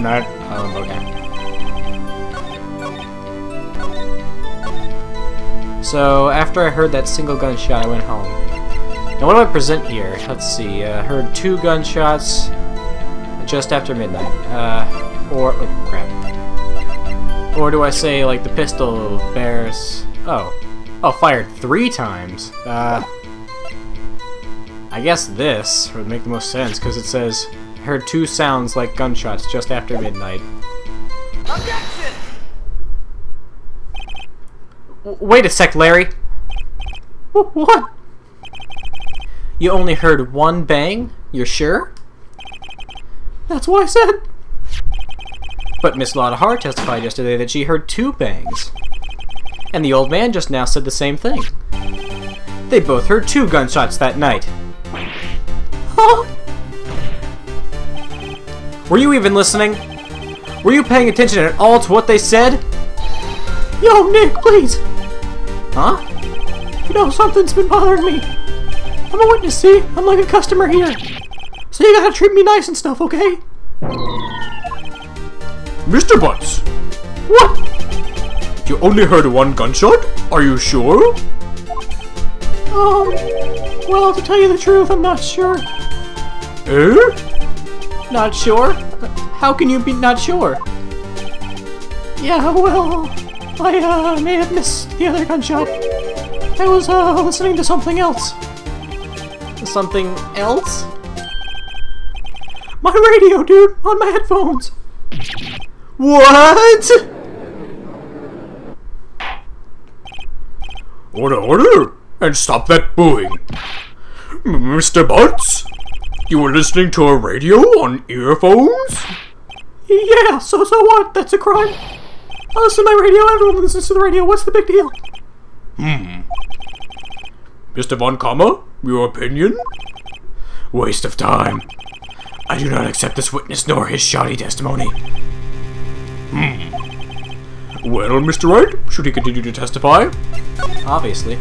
Night? Oh, okay. So, after I heard that single gunshot, I went home. Now, what do I present here? Let's see. I uh, heard two gunshots just after midnight. Uh, or... Oh, crap. Or do I say, like, the pistol bears... Oh. Oh, fired three times. Uh... I guess this would make the most sense, because it says, heard two sounds like gunshots just after midnight. Objection! wait a sec, Larry. what? You only heard one bang? You're sure? That's what I said. But Miss Lotta Hart testified yesterday that she heard two bangs. And the old man just now said the same thing. They both heard two gunshots that night. Were you even listening? Were you paying attention at all to what they said? Yo, Nick, please! Huh? You know, something's been bothering me. I'm a witness, see? I'm like a customer here. So you gotta treat me nice and stuff, okay? Mr. Butts! What? You only heard one gunshot? Are you sure? Um, well, to tell you the truth, I'm not sure. Eh? Not sure? How can you be not sure? Yeah, well, I uh, may have missed the other gunshot. I was uh, listening to something else. Something else? My radio, dude, on my headphones. What? Order, order! And stop that booing! Mr. Butts? You were listening to a radio on earphones? Yeah, so so what? That's a crime. I listen to my radio, everyone listens to the radio, what's the big deal? Hmm. Mr. Von Karma, your opinion? Waste of time. I do not accept this witness nor his shoddy testimony. Hmm. Well, Mr. Wright, should he continue to testify? Obviously.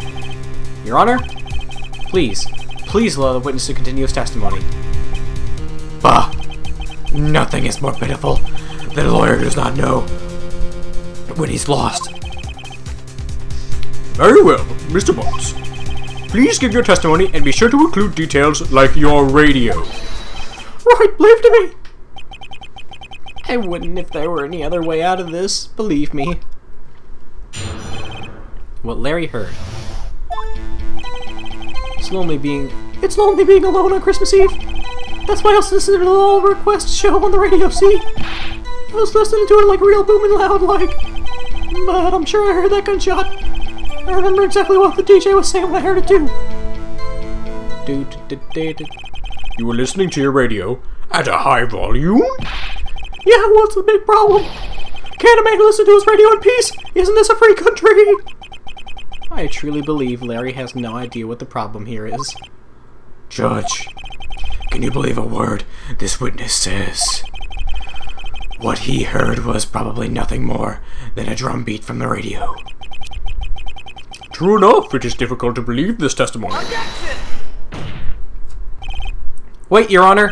Your Honor, please, please allow the witness to continue his testimony. Bah! Nothing is more pitiful than a lawyer does not know when he's lost. Very well, Mr. Butts. Please give your testimony and be sure to include details like your radio. Right, believe to me. I wouldn't if there were any other way out of this, believe me. What Larry heard. Slowly being... It's lonely being alone on Christmas Eve. That's why I was listening to the little request show on the radio, see? I was listening to it like real booming loud like. But I'm sure I heard that gunshot. I remember exactly what the DJ was saying when I heard it too. You were listening to your radio at a high volume? Yeah, what's the big problem? Can't a man listen to his radio in peace? Isn't this a free country? I truly believe Larry has no idea what the problem here is. Judge, can you believe a word this witness says? What he heard was probably nothing more than a drum beat from the radio. True enough, it is difficult to believe this testimony. Wait, Your Honor.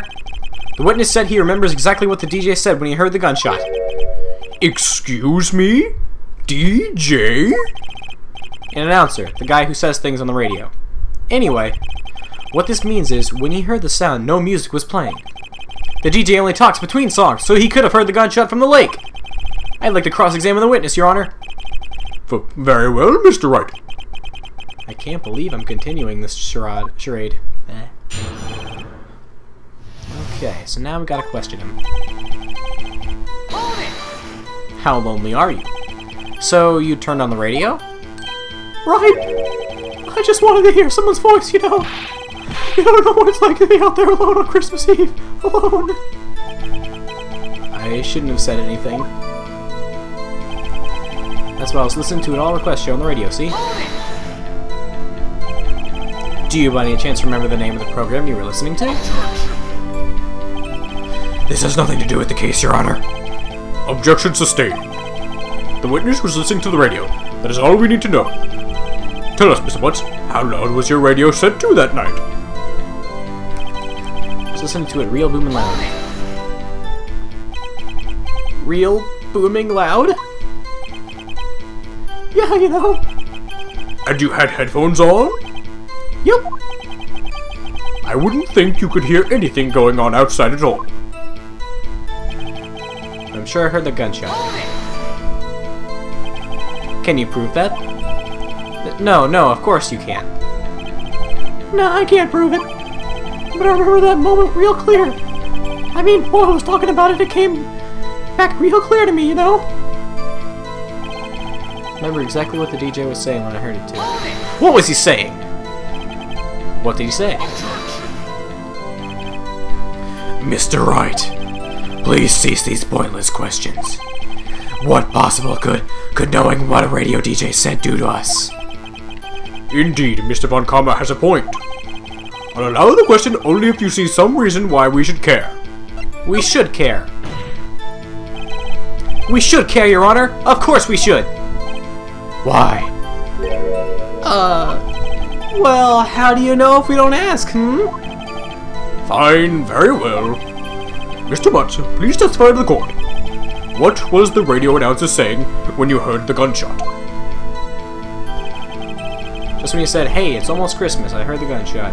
The witness said he remembers exactly what the DJ said when he heard the gunshot. Excuse me? DJ? An announcer, the guy who says things on the radio. Anyway, what this means is, when he heard the sound, no music was playing. The DJ only talks between songs, so he could have heard the gunshot from the lake. I'd like to cross-examine the witness, Your Honor. Very well, Mr. Wright. I can't believe I'm continuing this charade. charade. Eh. Okay, so now we gotta question him. How lonely are you? So, you turned on the radio? Right! I just wanted to hear someone's voice, you know. You don't know what it's like to be out there alone on Christmas Eve. Alone. I shouldn't have said anything. That's why I was listening to an all request show on the radio, see? Do you by any chance remember the name of the program you were listening to? This has nothing to do with the case, Your Honor. Objection sustained. The witness was listening to the radio. That is all we need to know. Tell us, Mr. Butts, how loud was your radio set to that night? I was listening to it real booming loud. real booming loud? Yeah, you know. And you had headphones on? Yep. I wouldn't think you could hear anything going on outside at all. I'm sure I heard the gunshot. Can you prove that? No, no, of course you can't. No, I can't prove it. But I remember that moment real clear. I mean, while I was talking about it, it came back real clear to me, you know? remember exactly what the DJ was saying when I heard it too. What was he saying? What did he say? Mr. Wright, please cease these pointless questions. What possible good could knowing what a radio DJ said do to us? Indeed, Mr. Von Karma has a point. I'll allow the question only if you see some reason why we should care. We should care. We should care, Your Honor. Of course we should. Why? Uh, well, how do you know if we don't ask, hmm? Fine, very well. Mr. Butts, please testify to the court. What was the radio announcer saying when you heard the gunshot? Just when you said, hey, it's almost Christmas, I heard the gunshot.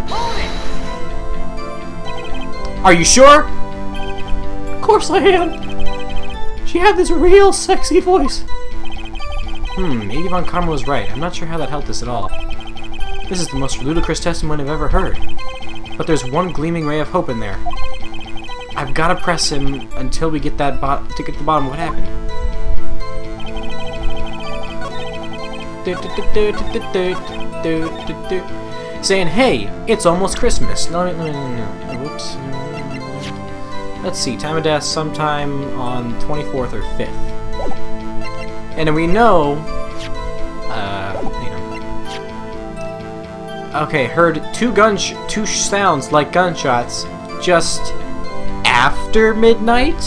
Are you sure? Of course I am. She had this real sexy voice. Hmm, maybe Von Karma was right. I'm not sure how that helped us at all. This is the most ludicrous testimony I've ever heard. But there's one gleaming ray of hope in there. I've got to press him until we get that bot to get to the bottom of what happened. Saying, hey, it's almost Christmas. No, no, no, no, no. Whoops. Let's see, time of death sometime on 24th or 5th. And we know, uh, you know. Okay, heard two gun two sounds like gunshots just after midnight,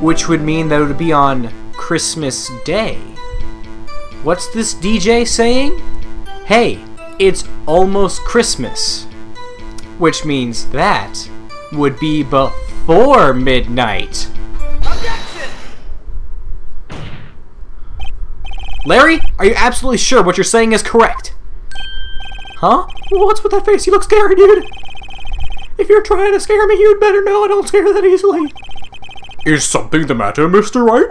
which would mean that it would be on Christmas Day. What's this DJ saying? Hey, it's almost Christmas. Which means that would be before midnight. Objection! Larry, are you absolutely sure what you're saying is correct? Huh? What's with that face? You look scary, dude. If you're trying to scare me, you'd better know I don't scare that easily. Is something the matter, Mr. Wright?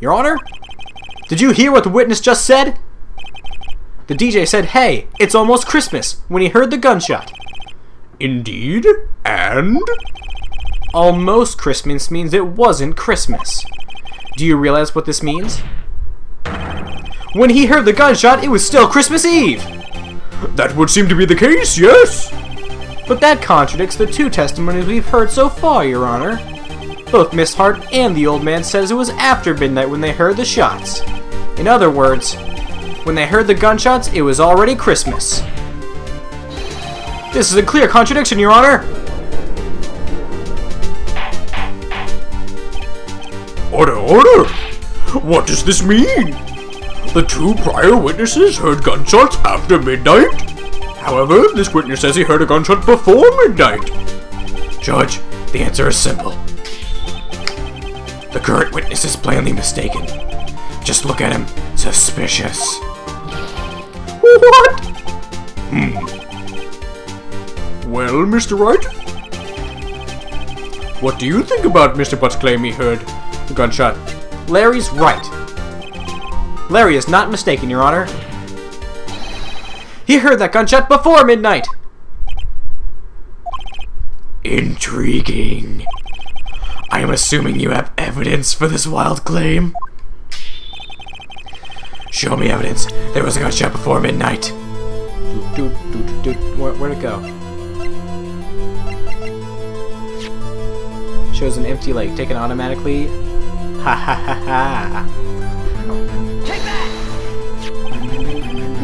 Your Honor? Did you hear what the witness just said? The DJ said, hey, it's almost Christmas, when he heard the gunshot. Indeed, and? Almost Christmas means it wasn't Christmas. Do you realize what this means? When he heard the gunshot, it was still Christmas Eve! That would seem to be the case, yes? But that contradicts the two testimonies we've heard so far, Your Honor. Both Miss Hart and the old man says it was after midnight when they heard the shots. In other words, when they heard the gunshots, it was already Christmas. This is a clear contradiction, Your Honor! Order, order! What does this mean? The two prior witnesses heard gunshots after midnight? However, this witness says he heard a gunshot before midnight. Judge, the answer is simple. The current witness is plainly mistaken. Just look at him. Suspicious. What? Hmm. Well, Mr. Wright? What do you think about Mr. Butt's claim he heard the gunshot? Larry's right. Larry is not mistaken, Your Honor. He heard that gunshot before midnight! Intriguing. I am assuming you have evidence for this wild claim. Show me evidence. There was a gunshot before midnight. Do, do, do, do, Where, where'd it go? Shows an empty lake, taken automatically. Ha ha ha ha. Take that!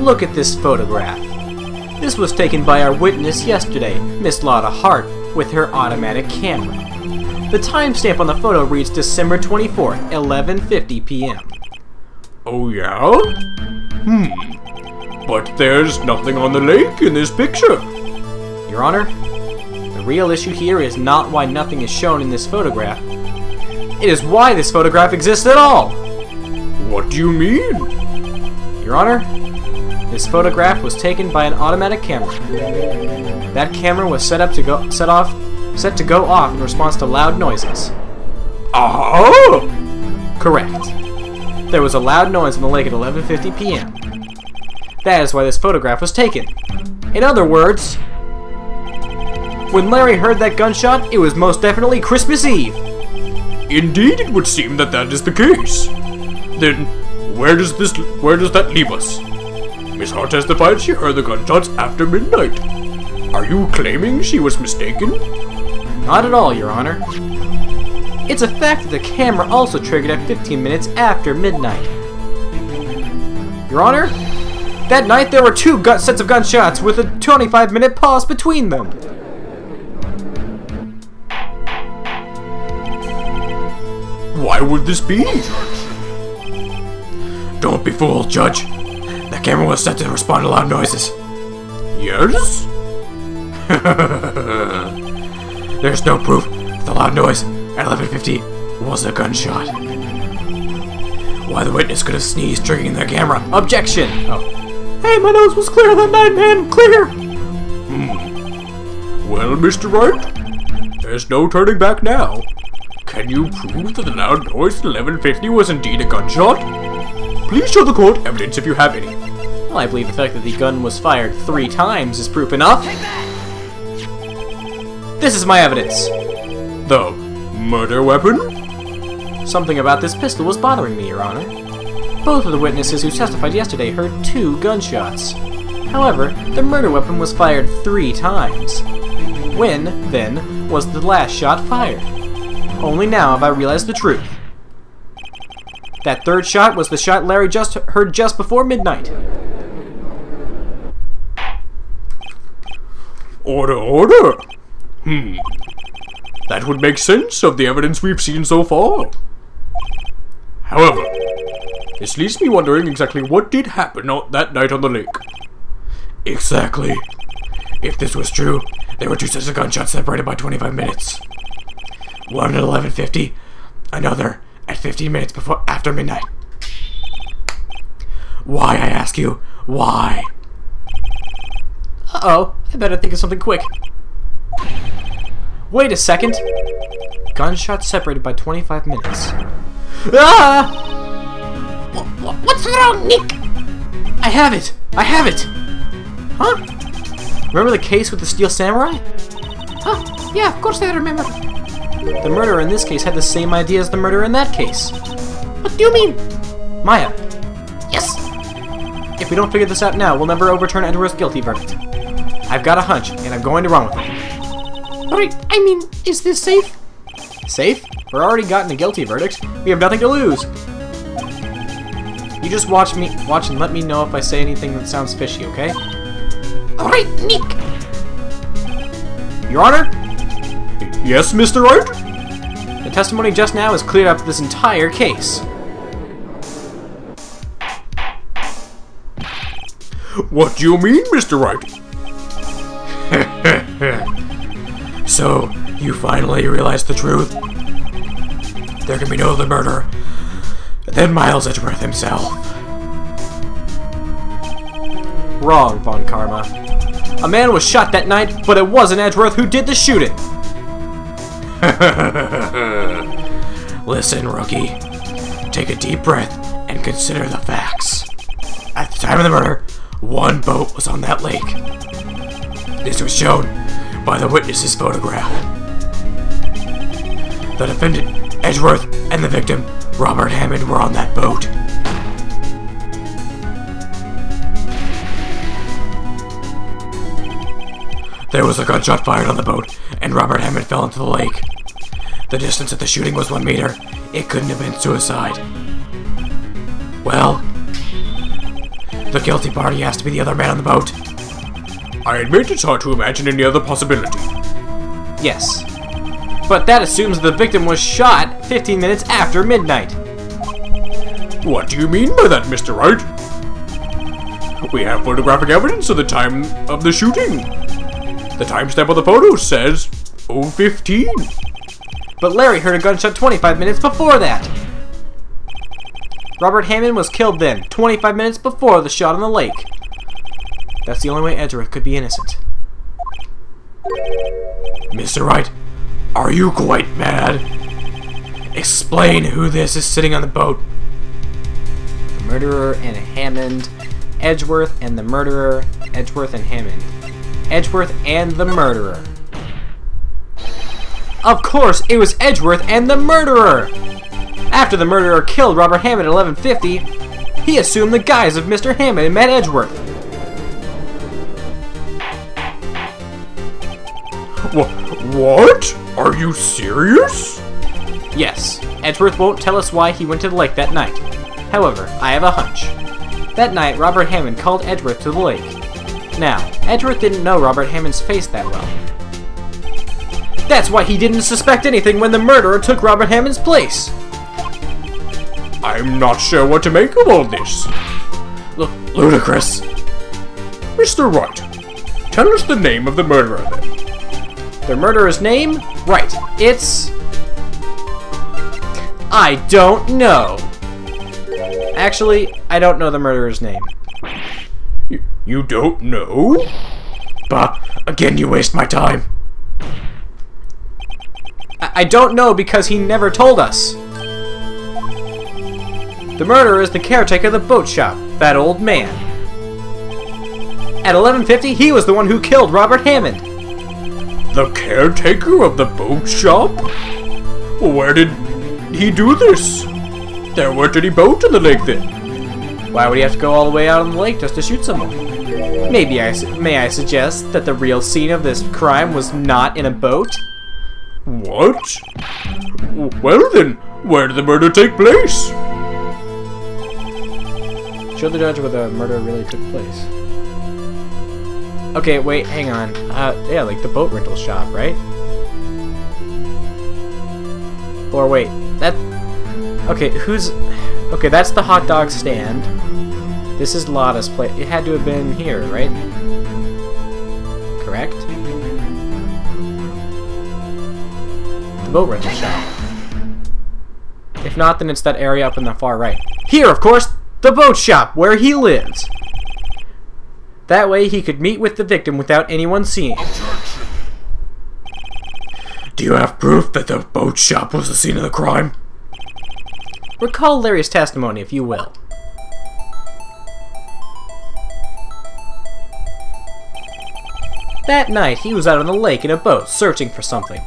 Look at this photograph. This was taken by our witness yesterday, Miss Lotta Hart, with her automatic camera. The timestamp on the photo reads December 24th, 11.50 p.m. Oh yeah? Hmm. But there's nothing on the lake in this picture. Your Honor, the real issue here is not why nothing is shown in this photograph. It is why this photograph exists at all. What do you mean? Your Honor, this photograph was taken by an automatic camera. That camera was set up to go set off set to go off in response to loud noises. Oh! Correct. There was a loud noise in the lake at 11:50 p.m. That is why this photograph was taken. In other words, when Larry heard that gunshot, it was most definitely Christmas Eve. Indeed, it would seem that that is the case. Then, where does this where does that leave us? Miss Hart testified she heard the gunshots after midnight. Are you claiming she was mistaken? Not at all, Your Honor. It's a fact that the camera also triggered at 15 minutes after midnight. Your Honor, that night there were two sets of gunshots with a 25 minute pause between them. Why would this be? Don't be fooled, Judge. The camera was set to respond to loud noises. Yes? There's no proof that the loud noise at 11.50 was a gunshot. Why the witness could have sneezed, triggering the camera. Objection! Oh, Hey, my nose was clear that night, man! Clear! Hmm. Well, Mr. Wright, there's no turning back now. Can you prove that the loud noise at 11.50 was indeed a gunshot? Please show the court evidence if you have any. well, I believe the fact that the gun was fired three times is proof enough. This is my evidence. The murder weapon? Something about this pistol was bothering me, Your Honor. Both of the witnesses who testified yesterday heard two gunshots. However, the murder weapon was fired three times. When, then, was the last shot fired? Only now have I realized the truth. That third shot was the shot Larry just heard just before midnight. Order, order! Hmm. That would make sense of the evidence we've seen so far. However, this leaves me wondering exactly what did happen that night on the lake. Exactly. If this was true, there were two sets of gunshots separated by 25 minutes. One at 11.50, another at 15 minutes before after midnight. Why, I ask you, why? Uh-oh, I better think of something quick. Wait a second. Gunshot separated by 25 minutes. Ah! What's wrong, Nick? I have it! I have it! Huh? Remember the case with the Steel Samurai? Huh? Yeah, of course I remember. The murderer in this case had the same idea as the murderer in that case. What do you mean? Maya, Yes. if we don't figure this out now, we'll never overturn Edgeworth's guilty verdict. I've got a hunch, and I'm going to run with it. Alright, I mean, is this safe? Safe? We're already gotten a guilty verdict. We have nothing to lose. You just watch me, watch and let me know if I say anything that sounds fishy, okay? Alright, Nick. Your Honor, Yes, Mr. Wright? the testimony just now has cleared up this entire case. What do you mean, Mr. Wright? so, you finally realized the truth? There can be no other murder than Miles Edgeworth himself. Wrong, Von Karma. A man was shot that night, but it wasn't Edgeworth who did the shooting. Listen, rookie. Take a deep breath and consider the facts. At the time of the murder, one boat was on that lake. This was shown by the witness's photograph. The defendant, Edgeworth, and the victim, Robert Hammond, were on that boat. There was a gunshot fired on the boat, and Robert Hammond fell into the lake. The distance of the shooting was one meter. It couldn't have been suicide. Well, the guilty party has to be the other man on the boat. I admit it's hard to imagine any other possibility. Yes. But that assumes the victim was shot 15 minutes after midnight. What do you mean by that, Mr. Wright? We have photographic evidence of the time of the shooting. The timestamp of the photo says 015. but Larry heard a gunshot 25 minutes before that. Robert Hammond was killed then, 25 minutes before the shot on the lake. That's the only way Edgeworth could be innocent. Mr. Wright, are you quite mad? Explain who this is sitting on the boat. The murderer and Hammond, Edgeworth and the murderer, Edgeworth and Hammond. Edgeworth and the murderer. Of course, it was Edgeworth and the murderer! After the murderer killed Robert Hammond at 1150, he assumed the guise of Mr. Hammond and met Edgeworth. What? Are you serious? Yes, Edgeworth won't tell us why he went to the lake that night. However, I have a hunch. That night, Robert Hammond called Edgeworth to the lake. Now, Edgeworth didn't know Robert Hammond's face that well. That's why he didn't suspect anything when the murderer took Robert Hammond's place. I'm not sure what to make of all this. L- ludicrous. Mr. Wright, tell us the name of the murderer then. The murderer's name? Right, it's... I don't know. Actually, I don't know the murderer's name. You, you don't know? Bah, again you waste my time. I, I don't know because he never told us. The murderer is the caretaker of the boat shop, that old man. At 1150, he was the one who killed Robert Hammond. The caretaker of the boat shop? Where did he do this? There weren't any boats in the lake then. Why would he have to go all the way out on the lake just to shoot someone? Maybe I may I suggest that the real scene of this crime was not in a boat? What? Well then, where did the murder take place? Show the judge where the murder really took place. Okay, wait, hang on. Uh, yeah, like the boat rental shop, right? Or wait, that... Okay, who's... Okay, that's the hot dog stand. This is Lotta's place. It had to have been here, right? Correct? The boat rental shop. If not, then it's that area up in the far right. Here, of course, the boat shop, where he lives. That way he could meet with the victim without anyone seeing. Do you have proof that the boat shop was the scene of the crime? Recall Larry's testimony, if you will. That night, he was out on the lake in a boat, searching for something.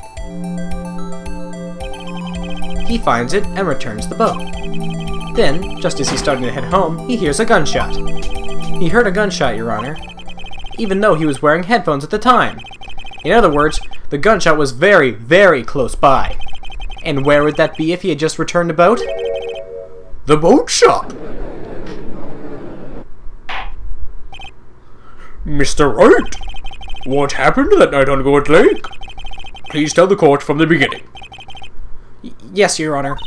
He finds it and returns the boat. Then, just as he's starting to head home, he hears a gunshot. He heard a gunshot, Your Honor, even though he was wearing headphones at the time. In other words, the gunshot was very, very close by. And where would that be if he had just returned the boat? The boat shop! Mr. Wright, what happened that night on Gourd Lake? Please tell the court from the beginning. Yes, Your Honor.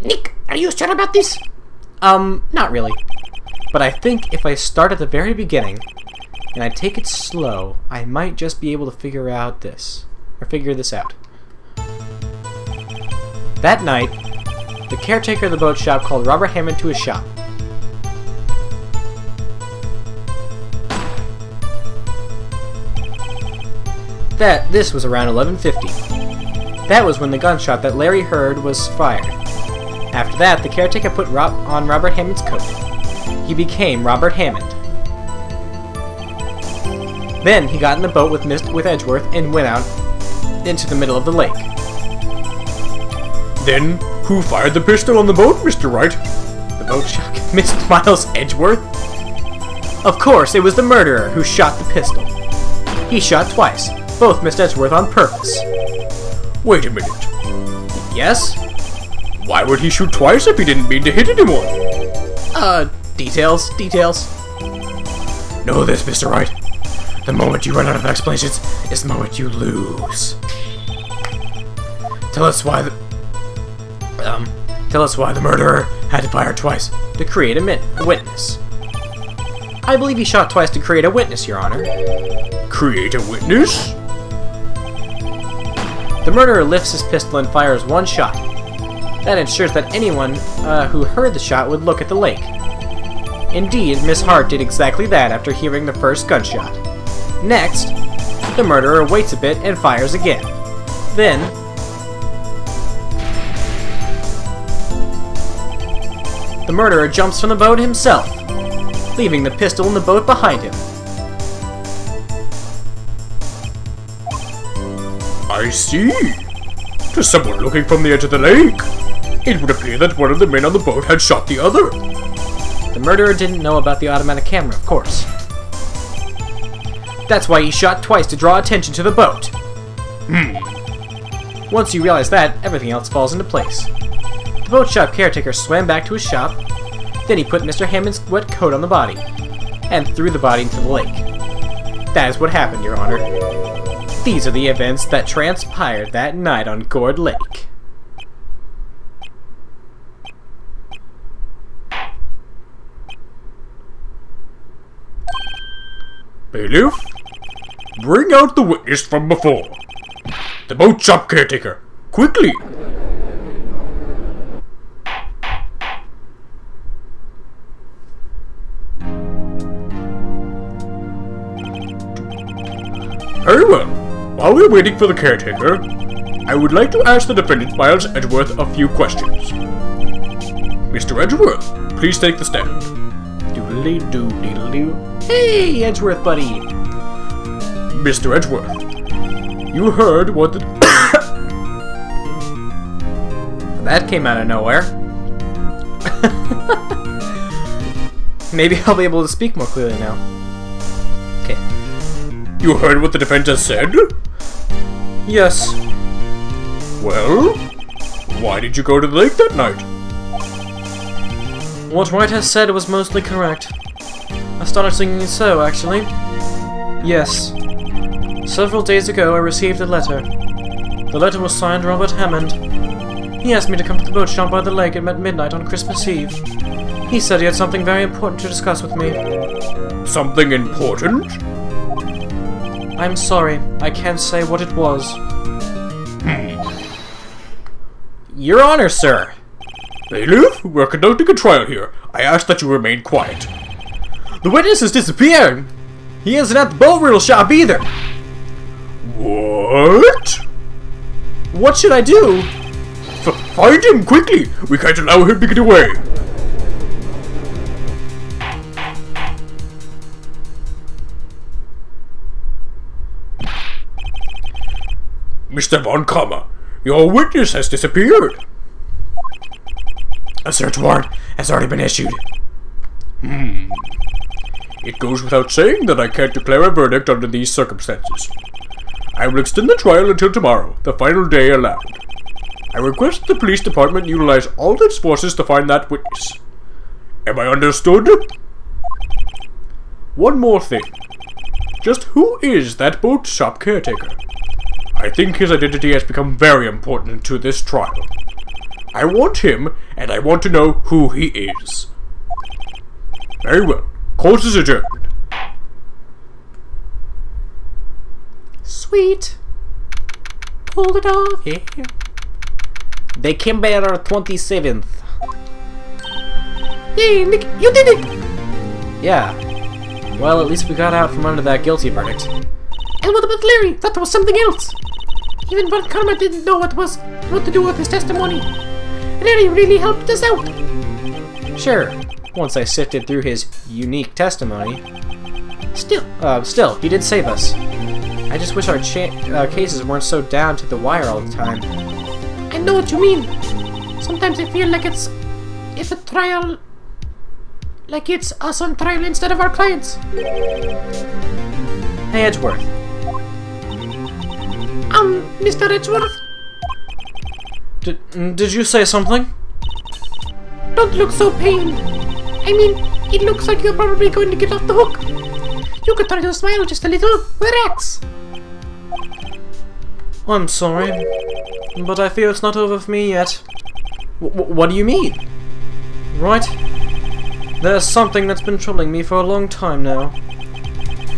Nick, are you sure about this? Um, not really. But I think if I start at the very beginning, and I take it slow, I might just be able to figure out this. Or figure this out. That night, the caretaker of the boat shop called Robert Hammond to his shop. That this was around 1150. That was when the gunshot that Larry heard was fired. After that, the caretaker put Rob on Robert Hammond's coat. He became Robert Hammond. Then he got in the boat with Mist with Edgeworth and went out into the middle of the lake. Then, who fired the pistol on the boat, Mr. Wright? The boat shop missed Miles Edgeworth. Of course, it was the murderer who shot the pistol. He shot twice. Both missed Edgeworth on purpose. Wait a minute. Yes? Why would he shoot twice if he didn't mean to hit anyone? Uh, details, details. Know this, Mr. Wright. The moment you run out of explanations is the moment you lose. Tell us why the... Um, tell us why the murderer had to fire twice. To create a, a witness. I believe he shot twice to create a witness, Your Honor. Create a witness? The murderer lifts his pistol and fires one shot. That ensures that anyone uh, who heard the shot would look at the lake. Indeed, Miss Hart did exactly that after hearing the first gunshot. Next, the murderer waits a bit and fires again. Then, the murderer jumps from the boat himself, leaving the pistol in the boat behind him. I see. To someone looking from the edge of the lake, it would appear that one of the men on the boat had shot the other. The murderer didn't know about the automatic camera, of course. That's why he shot twice to draw attention to the boat. Hmm. Once you realize that, everything else falls into place. The boat shop caretaker swam back to his shop, then he put Mr. Hammond's wet coat on the body, and threw the body into the lake. That is what happened, Your Honor. These are the events that transpired that night on Gourd Lake. Bailiff, bring out the witness from before. The boat shop caretaker, quickly. Very well. While we're waiting for the caretaker, I would like to ask the defendant Miles Edgeworth a few questions. Mr. Edgeworth, please take the stand. Doodly doo. Hey, Edgeworth, buddy! Mr. Edgeworth, you heard what the That came out of nowhere. Maybe I'll be able to speak more clearly now. Okay. you heard what the defense said? Yes. Well, why did you go to the lake that night? What Wright has said was mostly correct. I started Astonishingly so, actually. Yes. Several days ago, I received a letter. The letter was signed Robert Hammond. He asked me to come to the boat shop by the lake at midnight on Christmas Eve. He said he had something very important to discuss with me. Something important? I'm sorry, I can't say what it was. Hmm. Your Honor, sir! Bailiff, we're conducting a trial here. I ask that you remain quiet. The witness has disappeared! He isn't at the boat rental shop either! What? What should I do? F- find him quickly! We can't allow him to get away! Mr. Von Karma, your witness has disappeared. A search warrant has already been issued. Hmm. It goes without saying that I can't declare a verdict under these circumstances. I will extend the trial until tomorrow, the final day allowed. I request the police department utilize all its forces to find that witness. Am I understood? One more thing. Just who is that boat shop caretaker? I think his identity has become very important to this trial. I want him, and I want to know who he is. Very well. Court is adjourned. Sweet. Pulled it off, yeah. December 27th. Yay, Nick, you did it! Yeah. Well, at least we got out from under that guilty verdict. And what about Larry? That was something else. Even Von Karma didn't know what was what to do with his testimony. Larry really helped us out. Sure, once I sifted through his unique testimony. Still, Uh, still, he did save us. I just wish our cha- uh, cases weren't so down to the wire all the time. I know what you mean. Sometimes I feel like it's it's a trial like it's us on trial instead of our clients. Hey, Edgeworth. Um, Mr. Edgeworth, Did, did you say something? don't look so pained. I mean, it looks like you're probably going to get off the hook. You could try to smile just a little. Relax. I'm sorry, but I fear it's not over for me yet. W- what do you mean? Right? There's something that's been troubling me for a long time now.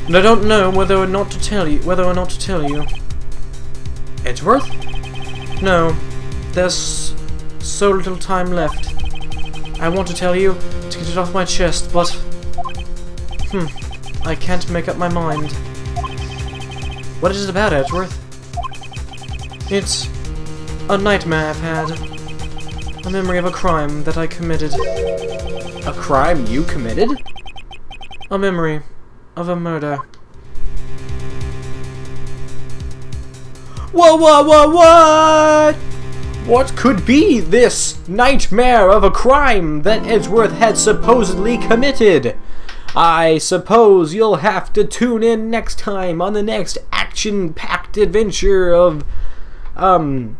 And I don't know whether or not to tell you whether or not to tell you. Edgeworth? No, there's so little time left. I want to tell you to get it off my chest, but... Hmm, I can't make up my mind. What is it about, Edgeworth? It's a nightmare I've had. A memory of a crime that I committed. A crime you committed? A memory of a murder. Whoa, whoa, whoa, what? What could be this nightmare of a crime that Edgeworth had supposedly committed? I suppose you'll have to tune in next time on the next action-packed adventure of, um,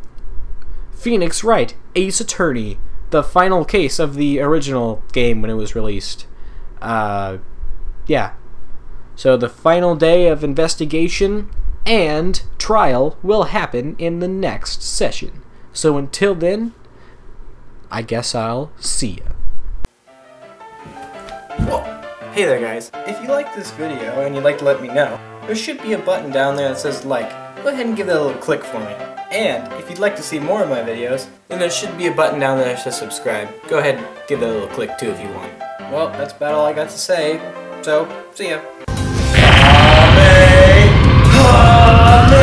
Phoenix Wright, Ace Attorney, the final case of the original game when it was released. Uh, yeah. So the final day of investigation and trial will happen in the next session. So until then, I guess I'll see ya. Well, hey there guys. If you like this video and you'd like to let me know, there should be a button down there that says like. Go ahead and give that a little click for me. And if you'd like to see more of my videos, then there should be a button down there that says subscribe. Go ahead and give that a little click too if you want. Well, that's about all I got to say. So, see ya. Hame! Hame!